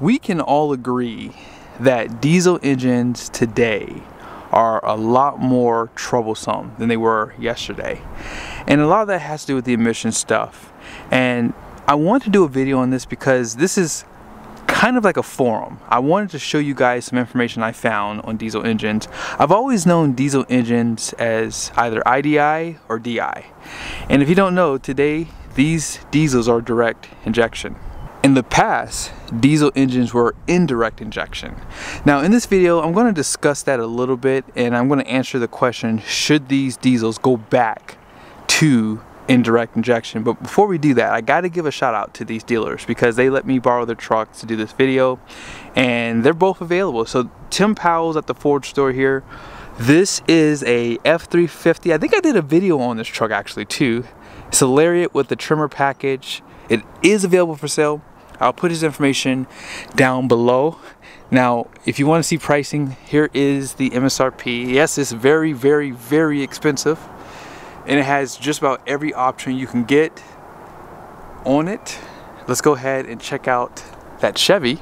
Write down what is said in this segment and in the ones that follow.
we can all agree that diesel engines today are a lot more troublesome than they were yesterday. And a lot of that has to do with the emission stuff. And I want to do a video on this because this is kind of like a forum. I wanted to show you guys some information I found on diesel engines. I've always known diesel engines as either IDI or DI. And if you don't know, today these diesels are direct injection. In the past, diesel engines were indirect injection. Now in this video, I'm going to discuss that a little bit and I'm going to answer the question, should these diesels go back to indirect injection? But before we do that, I got to give a shout out to these dealers because they let me borrow their trucks to do this video and they're both available. So Tim Powell's at the Ford store here. This is a F350. I think I did a video on this truck actually too. It's a Lariat with the Tremor package. It is available for sale. I'll put his information down below. Now, if you want to see pricing, here is the MSRP. Yes, it's very, very, very expensive. And it has just about every option you can get on it. Let's go ahead and check out that Chevy.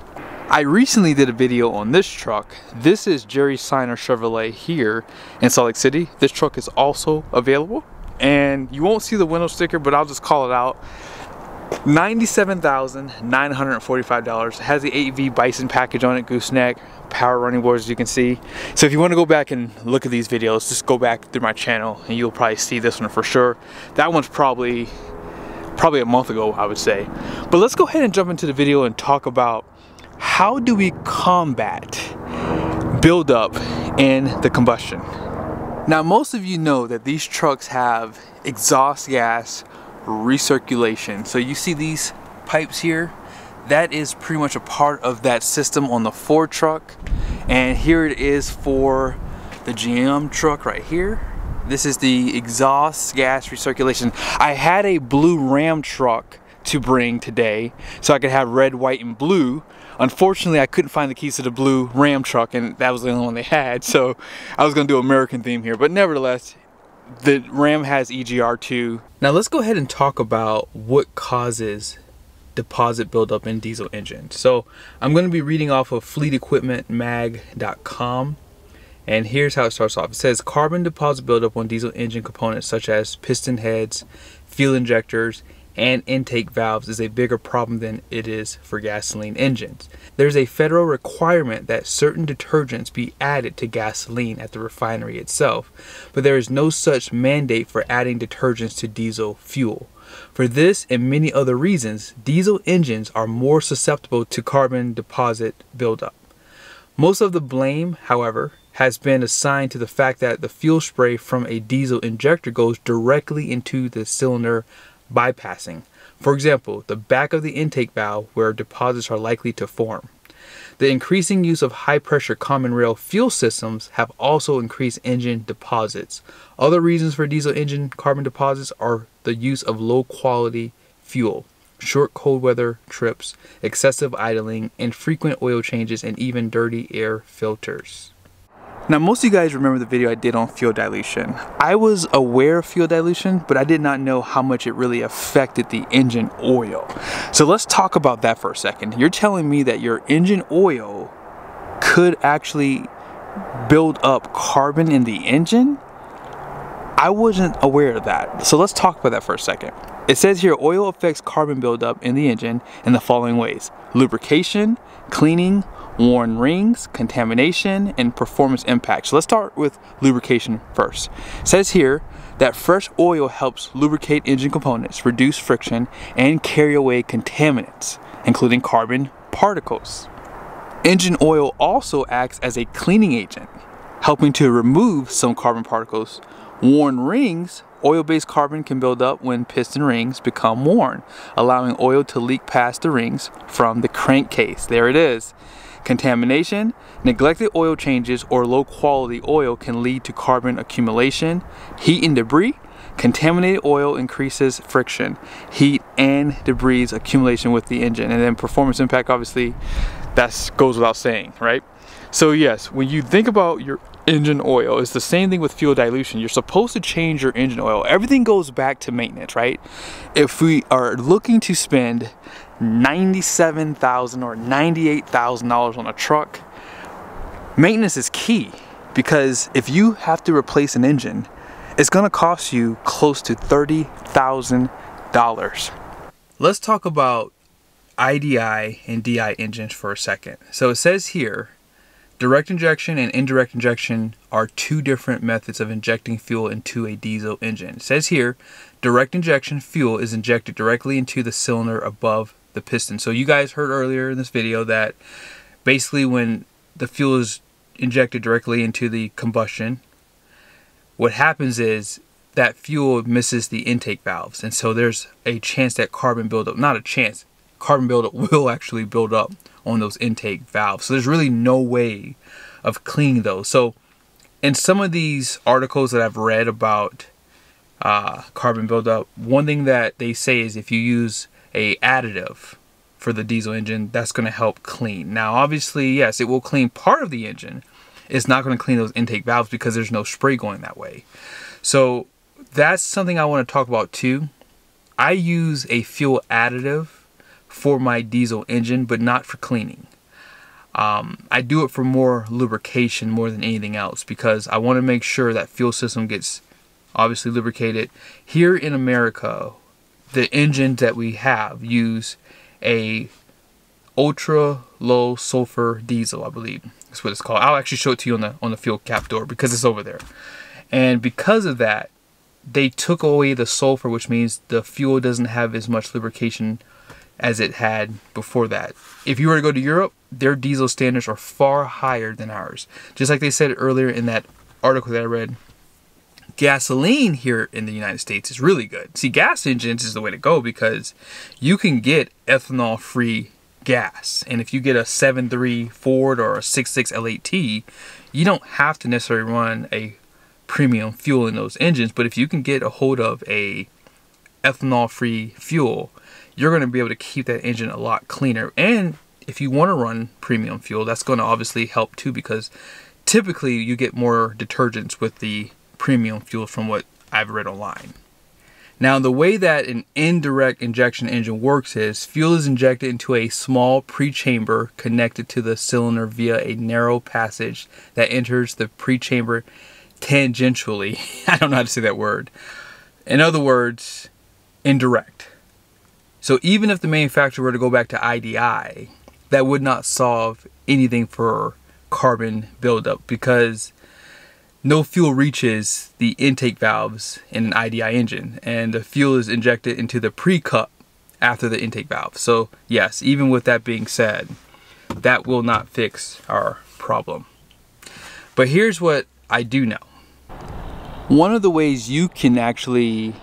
I recently did a video on this truck. This is Jerry Seiner Chevrolet here in Salt Lake City. This truck is also available. And you won't see the window sticker, but I'll just call it out. $97,945. It has the AEV Bison package on it, gooseneck, power running boards as you can see. So if you want to go back and look at these videos, just go back through my channel and you'll probably see this one for sure. That one's probably probably a month ago, I would say. But let's go ahead and jump into the video and talk about how do we combat buildup in the combustion. Now most of you know that these trucks have exhaust gas recirculation. So you see these pipes here? That is pretty much a part of that system on the Ford truck. And here it is for the GM truck right here. This is the exhaust gas recirculation. I had a blue Ram truck to bring today so I could have red, white, and blue. Unfortunately, I couldn't find the keys to the blue Ram truck and that was the only one they had. So I was gonna do American theme here, but nevertheless, the Ram has EGR2. Now let's go ahead and talk about what causes deposit buildup in diesel engines. So I'm going to be reading off of fleetequipmentmag.com and here's how it starts off. It says carbon deposit buildup on diesel engine components such as piston heads, fuel injectors, and intake valves is a bigger problem than it is for gasoline engines. There's a federal requirement that certain detergents be added to gasoline at the refinery itself, but there is no such mandate for adding detergents to diesel fuel. For this and many other reasons, diesel engines are more susceptible to carbon deposit buildup. Most of the blame, however, has been assigned to the fact that the fuel spray from a diesel injector goes directly into the cylinder bypassing. For example, the back of the intake valve where deposits are likely to form. The increasing use of high pressure common rail fuel systems have also increased engine deposits. Other reasons for diesel engine carbon deposits are the use of low quality fuel, short cold weather trips, excessive idling, infrequent oil changes, and even dirty air filters. Now most of you guys remember the video I did on fuel dilution. I was aware of fuel dilution, but I did not know how much it really affected the engine oil. So let's talk about that for a second. You're telling me that your engine oil could actually build up carbon in the engine? I wasn't aware of that. So let's talk about that for a second. It says here oil affects carbon buildup in the engine in the following ways. Lubrication, cleaning, worn rings, contamination, and performance impact. So let's start with lubrication first. It says here that fresh oil helps lubricate engine components, reduce friction, and carry away contaminants, including carbon particles. Engine oil also acts as a cleaning agent, helping to remove some carbon particles. Worn rings Oil-based carbon can build up when piston rings become worn, allowing oil to leak past the rings from the crankcase. There it is. Contamination, neglected oil changes, or low quality oil can lead to carbon accumulation, heat and debris. Contaminated oil increases friction, heat, and debris accumulation with the engine. And then performance impact, obviously, that goes without saying, right? So yes, when you think about your engine oil, it's the same thing with fuel dilution. You're supposed to change your engine oil. Everything goes back to maintenance, right? If we are looking to spend 97,000 or $98,000 on a truck, maintenance is key because if you have to replace an engine, it's gonna cost you close to $30,000. Let's talk about IDI and DI engines for a second. So it says here, direct injection and indirect injection are two different methods of injecting fuel into a diesel engine. It says here, direct injection fuel is injected directly into the cylinder above the piston. So you guys heard earlier in this video that basically when the fuel is injected directly into the combustion, what happens is that fuel misses the intake valves. And so there's a chance that carbon buildup, not a chance, carbon buildup will actually build up on those intake valves. So there's really no way of cleaning those. So in some of these articles that I've read about uh, carbon buildup, one thing that they say is if you use a additive for the diesel engine, that's going to help clean. Now, obviously, yes, it will clean part of the engine. It's not going to clean those intake valves because there's no spray going that way. So that's something I want to talk about too. I use a fuel additive for my diesel engine, but not for cleaning. Um, I do it for more lubrication more than anything else because I want to make sure that fuel system gets obviously lubricated. Here in America, the engines that we have use a ultra low sulfur diesel, I believe. That's what it's called. I'll actually show it to you on the on the fuel cap door because it's over there. And because of that, they took away the sulfur, which means the fuel doesn't have as much lubrication as it had before that. If you were to go to Europe, their diesel standards are far higher than ours. Just like they said earlier in that article that I read, gasoline here in the United States is really good. See, gas engines is the way to go because you can get ethanol free gas. And if you get a 7.3 Ford or a 6.6 L8T, you don't have to necessarily run a premium fuel in those engines. But if you can get a hold of a ethanol free fuel, you're going to be able to keep that engine a lot cleaner. And if you want to run premium fuel, that's going to obviously help too because typically you get more detergents with the premium fuel from what I've read online. Now, the way that an indirect injection engine works is fuel is injected into a small pre-chamber connected to the cylinder via a narrow passage that enters the pre-chamber tangentially. I don't know how to say that word. In other words, indirect. So even if the manufacturer were to go back to IDI, that would not solve anything for carbon buildup because no fuel reaches the intake valves in an IDI engine and the fuel is injected into the pre-cup after the intake valve. So yes, even with that being said, that will not fix our problem. But here's what I do know. One of the ways you can actually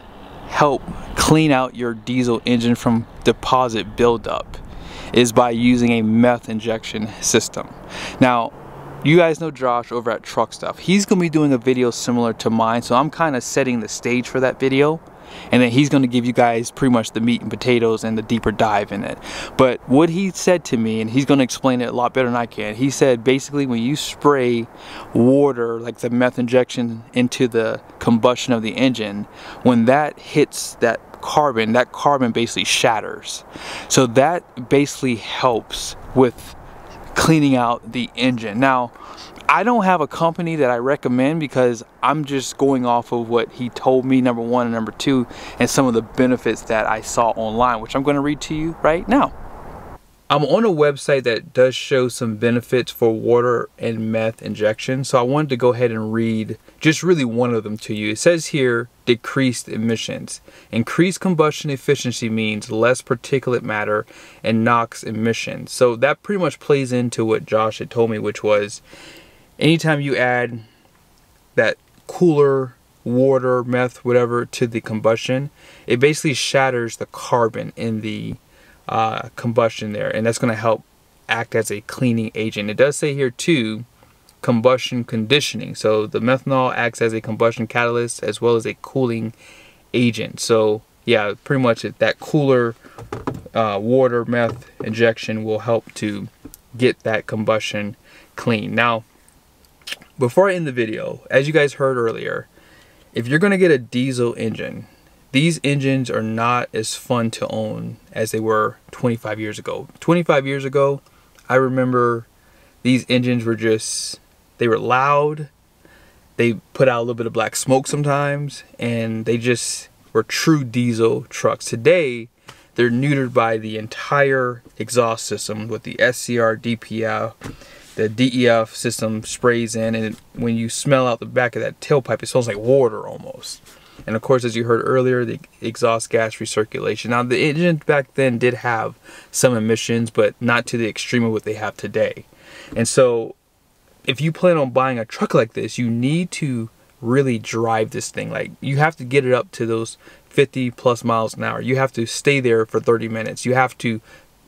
help clean out your diesel engine from deposit buildup is by using a meth injection system. Now, you guys know Josh over at Truck Stuff. He's going to be doing a video similar to mine, so I'm kind of setting the stage for that video. And then he's going to give you guys pretty much the meat and potatoes and the deeper dive in it. But what he said to me, and he's going to explain it a lot better than I can, he said basically when you spray water, like the meth injection, into the combustion of the engine, when that hits that carbon, that carbon basically shatters. So that basically helps with cleaning out the engine. Now, I don't have a company that I recommend because I'm just going off of what he told me, number one, and number two, and some of the benefits that I saw online, which I'm going to read to you right now. I'm on a website that does show some benefits for water and meth injection. So I wanted to go ahead and read just really one of them to you. It says here, decreased emissions. Increased combustion efficiency means less particulate matter and NOx emissions. So that pretty much plays into what Josh had told me, which was anytime you add that cooler water, meth, whatever to the combustion, it basically shatters the carbon in the uh, combustion there, and that's going to help act as a cleaning agent. It does say here too, combustion conditioning. So the methanol acts as a combustion catalyst as well as a cooling agent. So yeah, pretty much that cooler uh, water meth injection will help to get that combustion clean. Now, before I end the video, as you guys heard earlier, if you're going to get a diesel engine, these engines are not as fun to own as they were 25 years ago. 25 years ago, I remember these engines were just, they were loud, they put out a little bit of black smoke sometimes, and they just were true diesel trucks. Today, they're neutered by the entire exhaust system with the SCR DPF. The DEF system sprays in, and when you smell out the back of that tailpipe, it smells like water almost. And of course, as you heard earlier, the exhaust gas recirculation. Now, the engine back then did have some emissions, but not to the extreme of what they have today. And so, if you plan on buying a truck like this, you need to really drive this thing. Like, you have to get it up to those 50 plus miles an hour. You have to stay there for 30 minutes. You have to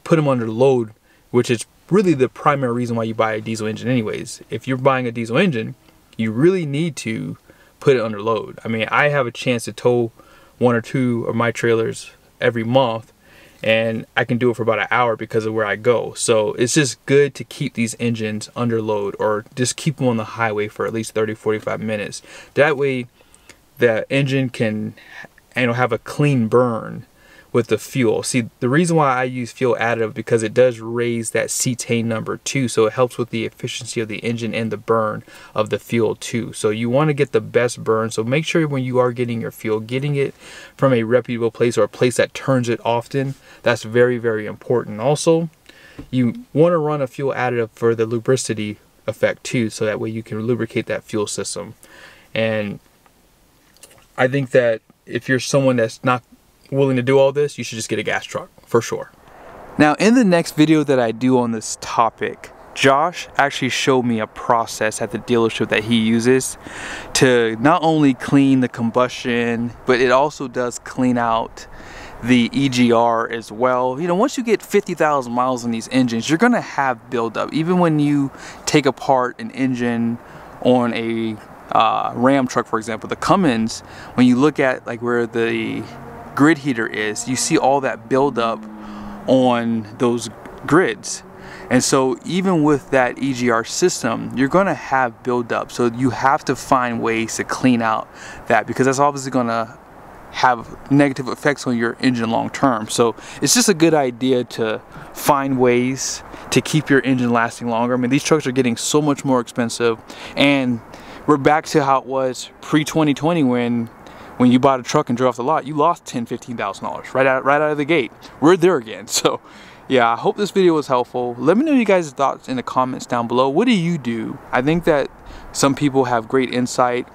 put them under load, which is really the primary reason why you buy a diesel engine anyways. If you're buying a diesel engine, you really need to put it under load. I mean, I have a chance to tow one or two of my trailers every month and I can do it for about an hour because of where I go. So it's just good to keep these engines under load or just keep them on the highway for at least 30 45 minutes. That way the engine can and it'll have a clean burn with the fuel. See, the reason why I use fuel additive because it does raise that cetane number too, so it helps with the efficiency of the engine and the burn of the fuel too. So you want to get the best burn. So make sure when you are getting your fuel, getting it from a reputable place or a place that turns it often. That's very, very important. Also, you want to run a fuel additive for the lubricity effect too, so that way you can lubricate that fuel system. And I think that if you're someone that's not willing to do all this, you should just get a gas truck for sure. Now in the next video that I do on this topic, Josh actually showed me a process at the dealership that he uses to not only clean the combustion, but it also does clean out the EGR as well. You know, once you get 50,000 miles on these engines, you're gonna have buildup. Even when you take apart an engine on a uh, Ram truck, for example, the Cummins, when you look at like where the grid heater is, you see all that buildup on those grids. And so even with that EGR system, you're gonna have buildup. So you have to find ways to clean out that because that's obviously gonna have negative effects on your engine long term. So it's just a good idea to find ways to keep your engine lasting longer. I mean, these trucks are getting so much more expensive and we're back to how it was pre-2020 when when you bought a truck and drove off the lot, you lost ten, fifteen thousand dollars right out right out of the gate. We're there again. So yeah, I hope this video was helpful. Let me know you guys' thoughts in the comments down below. What do you do? I think that some people have great insight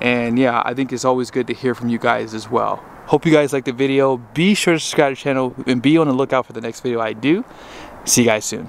and yeah, I think it's always good to hear from you guys as well. Hope you guys liked the video. Be sure to subscribe to the channel and be on the lookout for the next video I do. See you guys soon.